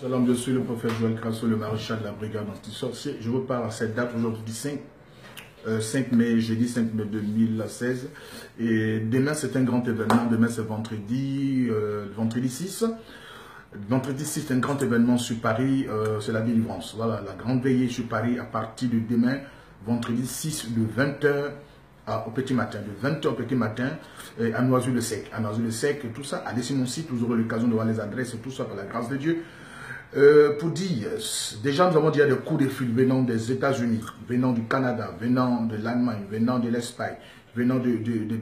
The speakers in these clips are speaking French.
Salam, je suis le prophète Joël Crasso, le maréchal de la brigade anti-sorcier. Je vous parle à cette date aujourd'hui, 5, 5 mai, jeudi 5 mai 2016. Et demain, c'est un grand événement. Demain, c'est vendredi, euh, vendredi 6. Vendredi 6, c'est un grand événement sur Paris, euh, c'est la délivrance. Voilà, la grande veillée sur Paris à partir de demain, vendredi 6, de 20h au petit matin, de 20h au petit matin, à Noisy-le-Sec. À Noisy-le-Sec, tout ça, allez sur mon site, vous aurez l'occasion de voir les adresses et tout ça, par la grâce de Dieu. Euh, pour dire, déjà nous avons dit des coups de fil venant des États-Unis, venant du Canada, venant de l'Allemagne, venant de l'Espagne, venant de,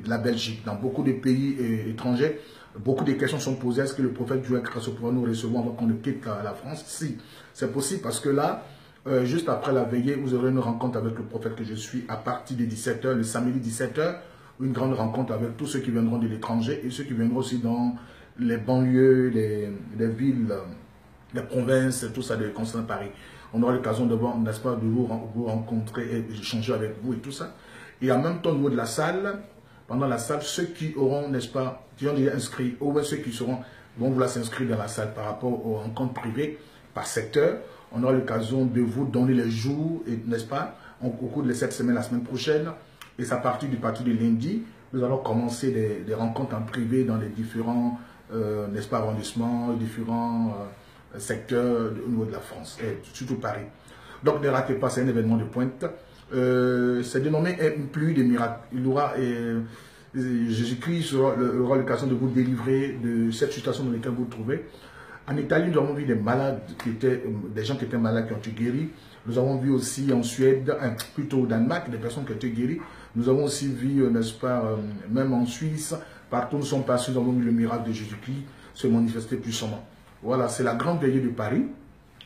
la Belgique, dans beaucoup de pays euh, étrangers. Beaucoup de questions sont posées. Est-ce que le prophète Joël Crasso pourra nous recevoir avant qu'on ne quitte la, France? Si, c'est possible parce que là, euh, juste après la veillée, vous aurez une rencontre avec le prophète que je suis à partir de 17h, le samedi 17h, une grande rencontre avec tous ceux qui viendront de l'étranger et ceux qui viendront aussi dans les banlieues, les, les villes les provinces, tout ça de Constant Paris. On aura l'occasion de de vous, rencontrer et échanger avec vous et tout ça. Et en même temps, au niveau de la salle, pendant la salle, ceux qui auront, n'est-ce pas, qui ont déjà inscrit, ou ceux qui seront, vont vouloir s'inscrire dans la salle par rapport aux rencontres privées par secteur, on aura l'occasion de vous donner les jours, n'est-ce pas, au cours de cette semaine, la semaine prochaine. Et c'est à partir du parti de lundi, nous allons commencer des, rencontres en privé dans les différents, euh, n'est-ce pas, arrondissements, différents... Euh, secteur au niveau de la France, et surtout Paris. Donc ne ratez pas, c'est un événement de pointe. Euh, c'est dénommé plus de miracles. Il aura, euh, Jésus-Christ aura l'occasion de vous délivrer de cette situation dans laquelle vous vous trouvez. En Italie, nous avons vu des malades, qui étaient, des gens qui étaient malades qui ont été guéris. Nous avons vu aussi en Suède, plutôt au Danemark, des personnes qui ont été guéries. Nous avons aussi vu, euh, n'est-ce pas, même en Suisse, partout nous sommes passés, nous avons vu le miracle de Jésus-Christ se manifester puissamment. Voilà, c'est la grande veillée de Paris.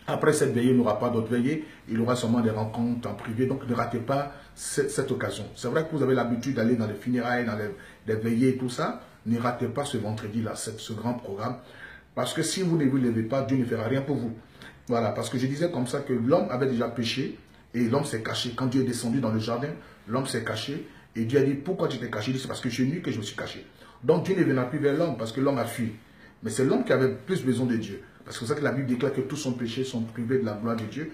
Après cette veillée, il n'y aura pas d'autres veillées. Il y aura seulement des rencontres en privé. Donc, ne ratez pas cette, occasion. C'est vrai que vous avez l'habitude d'aller dans les funérailles, dans les, veillées et tout ça. Ne ratez pas ce vendredi-là, ce grand programme. Parce que si vous ne vous levez pas, Dieu ne fera rien pour vous. Voilà, parce que je disais comme ça que l'homme avait déjà péché et l'homme s'est caché. Quand Dieu est descendu dans le jardin, l'homme s'est caché et Dieu a dit, pourquoi tu t'es caché? Il c'est parce que je suis nu que je me suis caché. Donc Dieu ne viendra plus vers l'homme parce que l'homme a fui. Mais c'est l'homme qui avait plus besoin de Dieu. Parce que c'est ça que la Bible déclare que tous son péchés sont privés de la gloire de Dieu.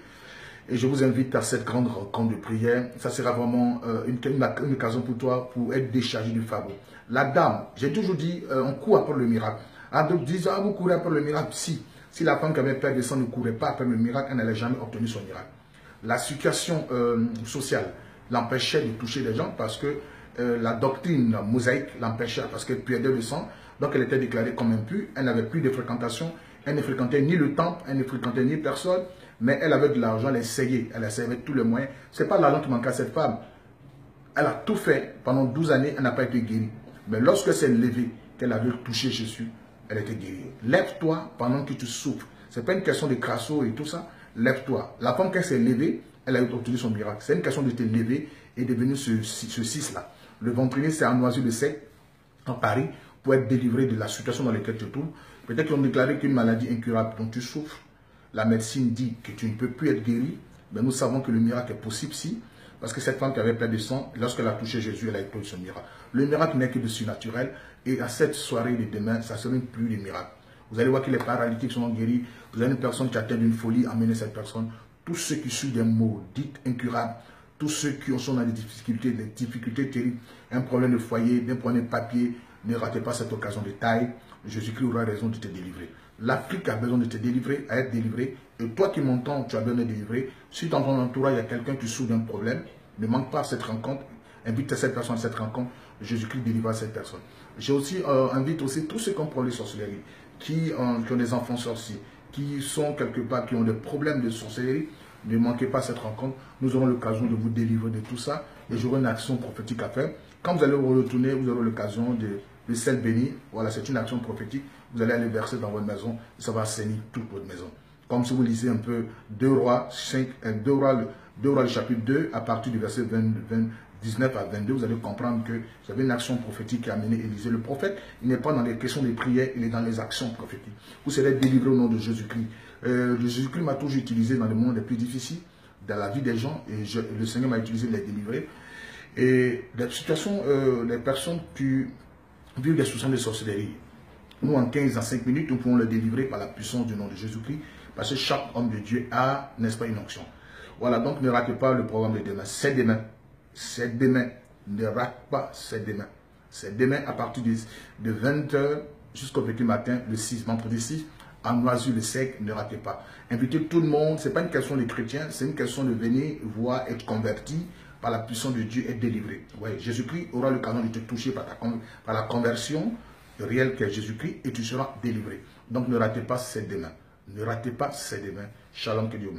Et je vous invite à cette grande rencontre de prière. Ça sera vraiment euh, une, une, occasion pour toi pour être déchargé du fardeau. La dame, j'ai toujours dit, euh, on court après le miracle. Ah, donc disant, ah, vous courez après le miracle. Si, si la femme qui avait perdu sang ne courait pas après le miracle, elle n'allait jamais obtenu son miracle. La situation euh, sociale l'empêchait de toucher les gens parce que la doctrine mosaïque l'empêchait parce qu'elle perdait le sang. Donc elle était déclarée comme impure, elle n'avait plus de fréquentation, elle ne fréquentait ni le temple, elle ne fréquentait ni personne, mais elle avait de l'argent, elle essayait, elle essayait tous les moyens. Ce n'est pas l'argent qui manquait à cette femme. Elle a tout fait pendant 12 années, elle n'a pas été guérie. Mais lorsque s'est levée, qu'elle avait touché Jésus, elle était guérie. Lève-toi pendant que tu souffres. Ce n'est pas une question de crasso et tout ça. Lève-toi. La femme, qui s'est levée, elle a obtenu son miracle. C'est une question de te lever et de devenir ce, ce 6-là. Le ventrier, c'est un noisy de sec en Paris pour être délivré de la situation dans laquelle tu te trouves. Peut-être qu'ils ont déclaré qu'une maladie incurable dont tu souffres, la médecine dit que tu ne peux plus être guéri, mais nous savons que le miracle est possible si, parce que cette femme qui avait plein de sang, lorsqu'elle a touché Jésus, elle a eu son miracle. Le miracle n'est que de surnaturel, et à cette soirée de demain, ça ne sera plus de miracle. Vous allez voir que les paralytiques sont guéris, vous avez une personne qui atteint d'une folie, amenez cette personne. Tous ceux qui suivent des mots dits incurables, tous ceux qui sont dans des difficultés, des difficultés terribles, un problème de foyer, un problème de papier, ne ratez pas cette occasion de taille. Jésus-Christ aura raison de te délivrer. L'Afrique a besoin de te délivrer, à être délivré. Et toi qui m'entends, tu as besoin de délivrer. Si dans ton entourage, il y a quelqu'un qui souffre d'un problème, ne manque pas cette rencontre. Invite cette personne à cette rencontre. Jésus-Christ délivrera cette personne. J'ai aussi euh, aussi tous ceux qui ont les sorcellerie, qui, ont des enfants sorciers, qui sont quelque part, qui ont des problèmes de sorcellerie. Ne manquez pas cette rencontre. Nous aurons l'occasion de vous délivrer de tout ça. Et j'aurai une action prophétique à faire. Quand vous allez vous retourner, vous aurez l'occasion de le sel béni, voilà, c'est une action prophétique. Vous allez aller verser dans votre maison et ça va assainir toute votre maison. Comme si vous lisez un peu 2 rois 5, 2 rois, rois le chapitre 2, à partir du verset 19 à 22, vous allez comprendre que vous avez une action prophétique qui a amené Élisée. Le prophète, il n'est pas dans les questions des prières, il est dans les actions prophétiques. Vous serez délivré au nom de Jésus-Christ. Euh, Jésus-Christ m'a toujours utilisé dans les moments les plus difficiles, dans la vie des gens, et le Seigneur m'a utilisé de les délivrer. Et les situations, euh, les personnes qui vivent des soucis de sorcellerie. Nous, en 15 à 5 minutes, nous pouvons le délivrer par la puissance du nom de Jésus-Christ. Parce que chaque homme de Dieu a, n'est-ce pas, une onction. Voilà, donc ne ratez pas le programme de demain. C'est demain. C'est demain. Ne rate pas, c'est demain. C'est demain à partir de, 20h jusqu'au petit matin, le 6, vendredi 6, à Noisy-le-Sec, ne ratez pas. Invitez tout le monde, ce n'est pas une question des chrétiens, c'est une question de venir voir, être converti par la puissance de Dieu, être délivré. Ouais, Jésus-Christ aura l'occasion de te toucher par, la conversion réelle qu'est Jésus-Christ et tu seras délivré. Donc ne ratez pas, c'est demain. Ne ratez pas, c'est demain. Shalom, que Dieu